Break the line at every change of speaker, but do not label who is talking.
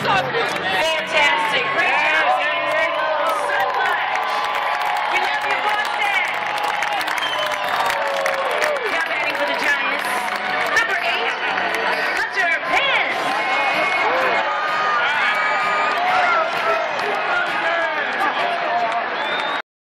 Stop this man!